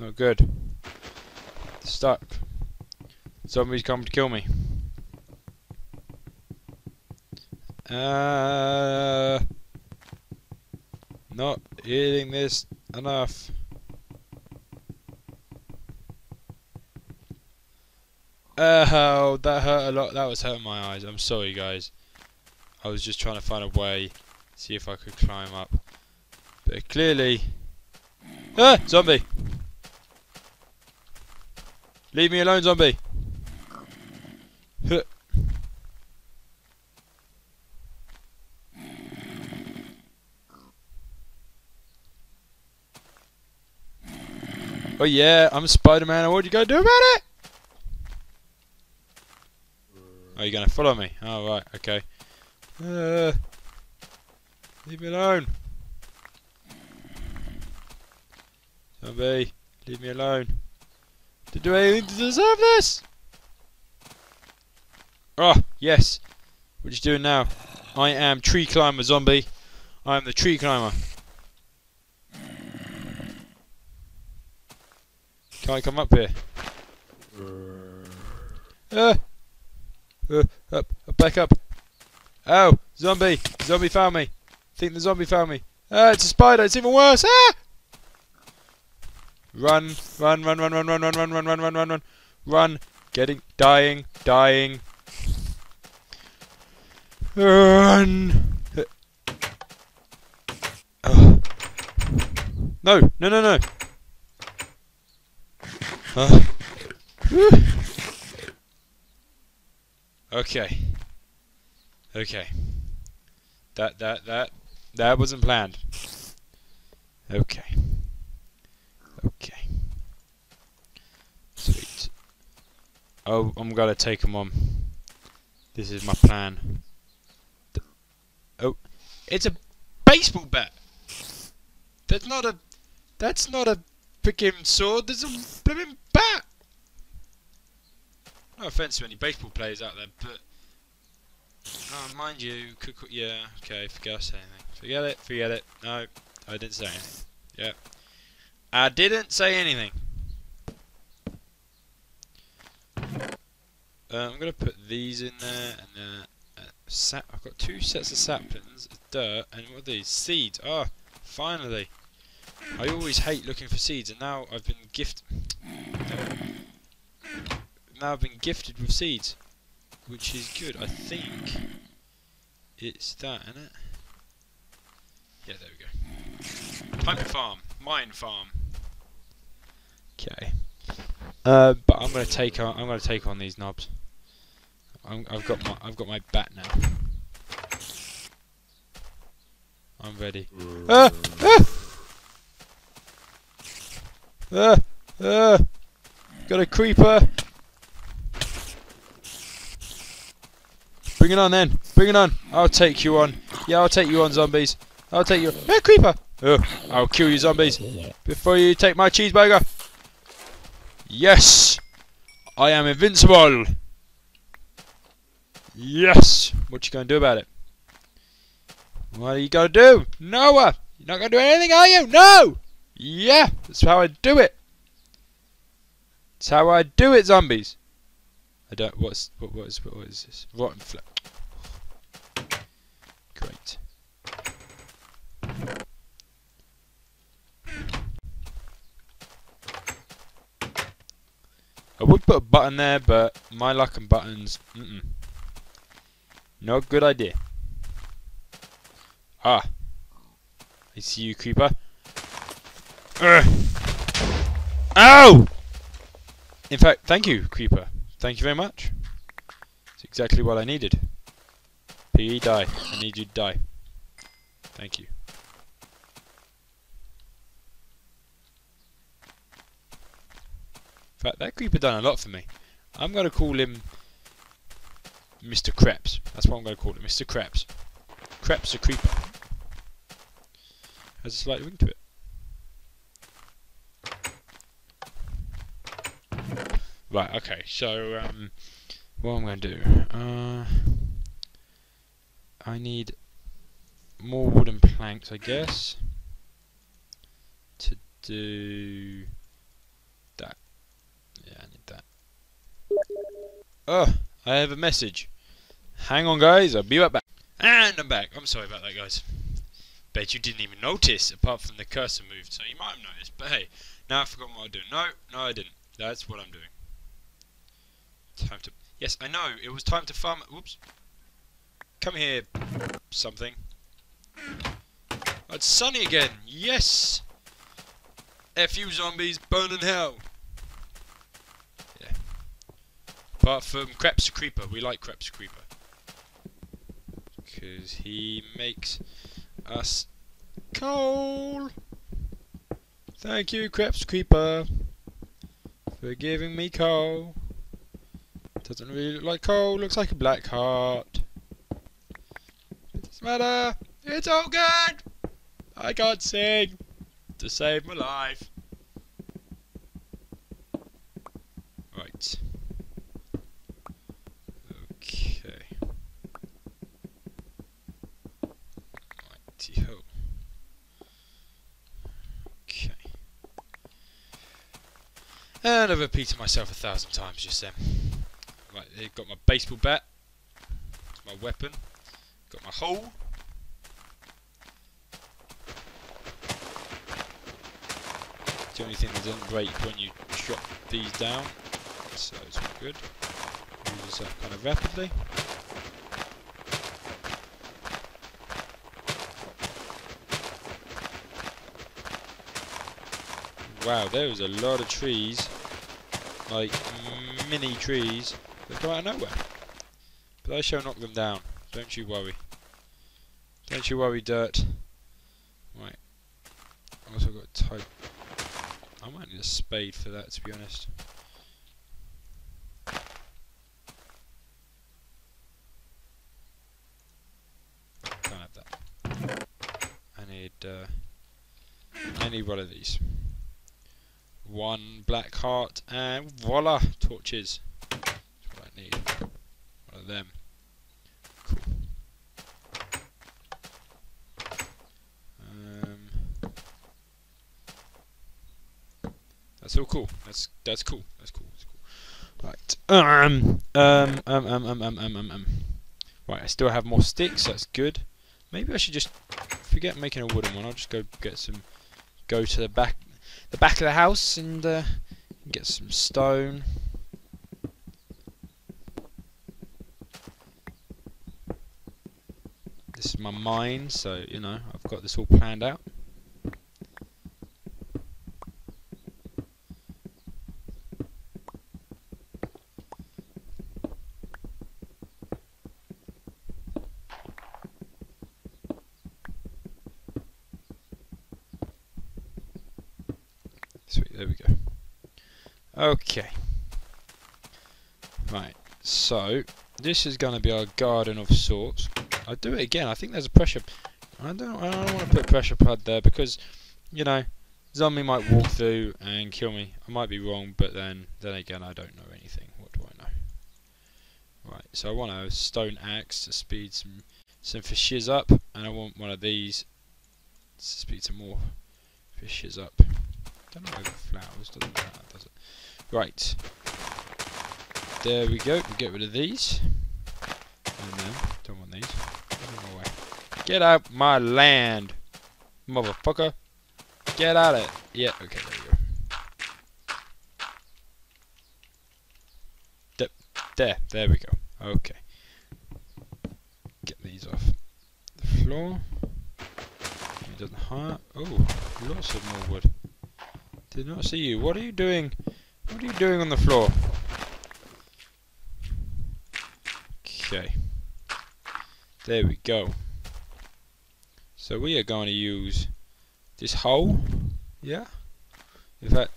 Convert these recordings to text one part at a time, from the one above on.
Not good. Stuck. Zombies come to kill me. Uh, not eating this enough. Oh, that hurt a lot. That was hurting my eyes. I'm sorry, guys. I was just trying to find a way, see if I could climb up. But clearly... Ah! Zombie! Leave me alone, zombie! Huh. Oh yeah, I'm Spider-Man. What are you gonna do about it? Are you gonna follow me? Oh right, okay. Uh, leave me alone. Zombie, leave me alone. Did do anything to deserve this? Oh, yes. What are you doing now? I am tree climber zombie. I am the tree climber. Can I come up here? Uh, uh, up, up, back up. Oh, zombie! Zombie found me. Think the zombie found me. Ah, it's a spider. It's even worse. Ah! Run, run, run, run, run, run, run, run, run, run, run, run, run, run. Getting, dying, dying. Run. Oh. No, no, no, no. Uh. Okay. Okay. That that that that wasn't planned. Okay. Okay. Sweet. Oh, I'm gonna take him on. This is my plan. Oh, it's a baseball bat. That's not a. That's not a freaking sword. There's a blooming bat. No offense to any baseball players out there, but oh, mind you, could, could, yeah, okay, forget I said anything. Forget it. Forget it. No, I didn't say anything. Yeah. I didn't say anything. Uh, I'm gonna put these in there, and uh, sap. I've got two sets of saplings, dirt, and what are these? Seeds. Ah, oh, finally. I always hate looking for seeds, and now I've been gifted. now I've been gifted with seeds, which is good. I think it's that, isn't it? Yeah, there we go. Type farm, mine farm. Okay. Uh, but I'm gonna take on. I'm gonna take on these knobs. i have got my. I've got my bat now. I'm ready. Ah! Ah! Ah! Ah! Got a creeper. Bring it on then. Bring it on. I'll take you on. Yeah, I'll take you on, zombies. I'll take you. Ah, creeper. Oh, I'll kill you, zombies. Before you take my cheeseburger. Yes! I am invincible! Yes! What you gonna do about it? What are you gonna do? Noah! You're not gonna do anything, are you? No! Yeah! That's how I do it! That's how I do it, zombies! I don't... What's... What, is, what is this? Rotten flip. Great. I would put a button there, but my luck and buttons, mm -mm. No good idea. Ah. I see you, creeper. Ugh. Ow! In fact, thank you, creeper. Thank you very much. It's exactly what I needed. Piggy, die. I need you to die. Thank you. In fact, that creeper done a lot for me. I'm going to call him Mr. Kreps. That's what I'm going to call him, Mr. Kreps. Kreps the creeper. Has a slight ring to it. Right, okay, so, um, what I'm going to do, uh, I need more wooden planks, I guess. To do that. Yeah, I need that. Oh, I have a message. Hang on, guys. I'll be right back. And I'm back. I'm sorry about that, guys. Bet you didn't even notice, apart from the cursor moved, so you might have noticed. But hey, now I've forgotten what I'm doing. No, no, I didn't. That's what I'm doing. Time to. Yes, I know. It was time to farm. Whoops. Come here, something. it's sunny again. Yes. F you zombies, burn in hell. Yeah. Apart from Creps Creeper, we like Creps Creeper. Because he makes us coal. Thank you, Creps Creeper, for giving me coal. Doesn't really look like coal, looks like a black heart. It doesn't matter, it's all good! I can't sing to save my life. Right. Okay. Righty ho. Okay. And I've repeated myself a thousand times just then. They've got my baseball bat. My weapon. Got my hole. The only thing that doesn't break when you chop these down. So it's all good. Use that kind of rapidly. Wow, there is a lot of trees. Like, mini trees they come out of nowhere. But I shall knock them down. Don't you worry. Don't you worry, dirt. Right. Also got type. I might need a spade for that, to be honest. Don't have that. I need. Uh, I need one of these. One black heart and voila, torches them. Cool. Um, that's all cool. That's that's cool. That's cool. That's cool. Right. Um, um, um. Um. Um. Um. Um. Um. Um. Right. I still have more sticks. That's good. Maybe I should just forget making a wooden one. I'll just go get some. Go to the back, the back of the house and uh, get some stone. My mine, so, you know, I've got this all planned out. Sweet, there we go. Okay. Right, so, this is going to be our garden of sorts. I'll do it again. I think there's a pressure. I don't. I don't want to put pressure pad there because, you know, zombie might walk through and kill me. I might be wrong, but then then again, I don't know anything. What do I know? Right. So I want a stone axe to speed some some fishes up, and I want one of these to speed some more fishes up. Don't know over flowers. Doesn't matter, does it? Right. There we go. We get rid of these. And then, these. Get out my land, motherfucker. Get out of it. Yeah, okay, there we go. there, there we go. Okay. Get these off the floor. It doesn't hurt. Oh, lots of more wood. Did not see you. What are you doing? What are you doing on the floor? Okay. There we go. So we are going to use this hole. Yeah. In fact,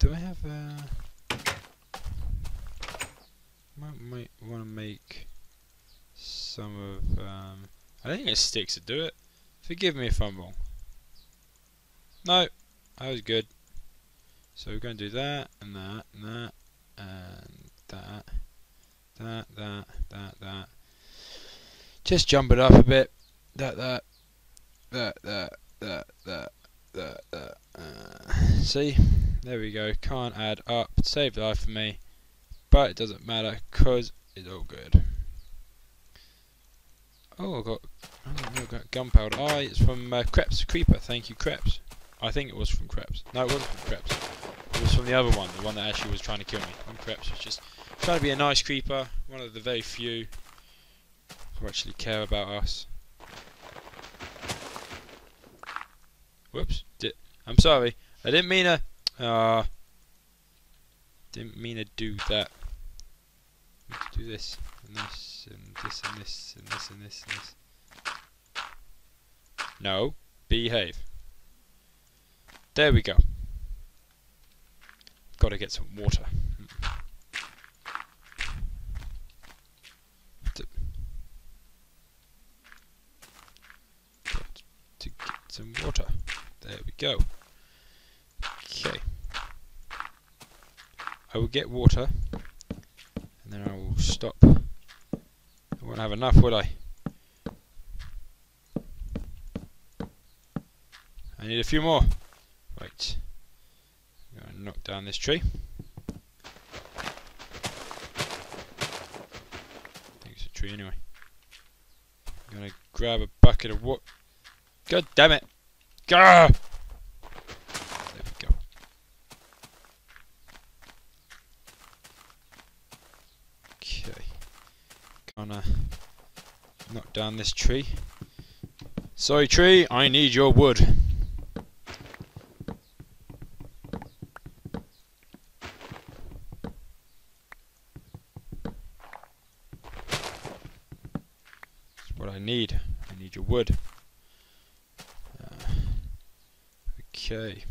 do I have a... Might, might want to make some of... Um, I think it's sticks to do it. Forgive me if I'm wrong. No, that was good. So we're going to do that, and that, and that, and that, that, that, that, that. Just jump it up a bit that, that, that, that, that, that, that, that. Uh, see, there we go. Can't add up. Save life for me, but it doesn't matter because it's all good. Oh, I got, oh, got gunpowder. Ah, it's from uh, Creeper. Thank you, Creps. I think it was from Creps. No, it wasn't from Creps. It was from the other one, the one that actually was trying to kill me. And Creps was just trying to be a nice creeper, one of the very few who actually care about us. Whoops. Di I'm sorry. I didn't mean to... Uh, didn't mean to do that. do this, and this, and this, and this, and this, and this, and this. No. Behave. There we go. Got to get some water. to get some water. There we go. Okay. I will get water, and then I will stop. I won't have enough, will I? I need a few more. Right. I'm going to knock down this tree. I think it's a tree anyway. I'm going to grab a bucket of water. God damn it! Gah! There we go. Okay. Gonna knock down this tree. Sorry tree, I need your wood. What I need. I need your wood. Okay.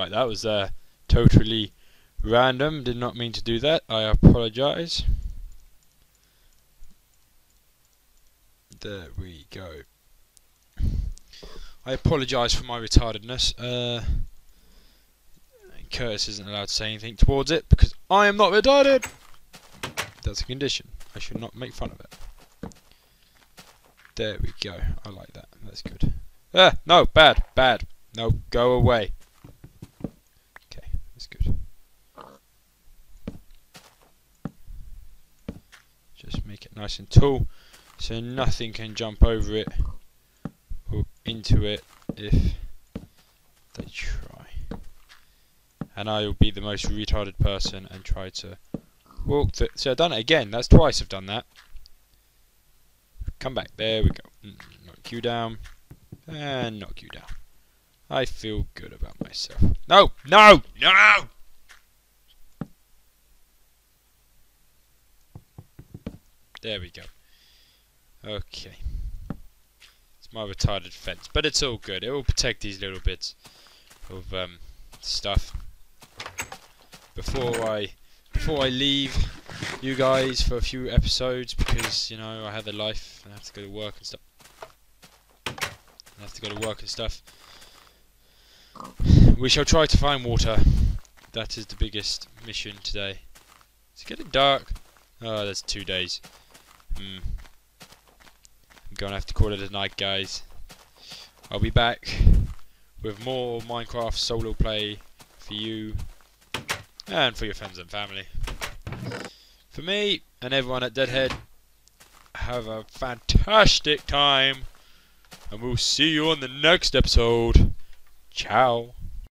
Right, that was uh, totally random. Did not mean to do that. I apologise. There we go. I apologise for my retardedness. Uh, Curtis isn't allowed to say anything towards it because I am not retarded. That's a condition. I should not make fun of it. There we go. I like that. That's good. Ah, no, bad, bad. No, go away. Okay, that's good. Just make it nice and tall so nothing can jump over it or into it if they try. And I will be the most retarded person and try to walk. So I've done it again, that's twice I've done that. Come back, there we go. Mm, knock you down, and knock you down. I feel good about myself. No! No! No! There we go. Okay. It's my retarded fence, but it's all good. It will protect these little bits of um, stuff. Before I before I leave you guys for a few episodes because you know I have a life and I have to go to work and stuff. I have to go to work and stuff. We shall try to find water. That is the biggest mission today. It's getting dark. Oh, that's two days. Hmm I'm gonna have to call it a night, guys. I'll be back with more Minecraft solo play for you and for your friends and family. For me and everyone at Deadhead, have a fantastic time, and we'll see you on the next episode. Ciao.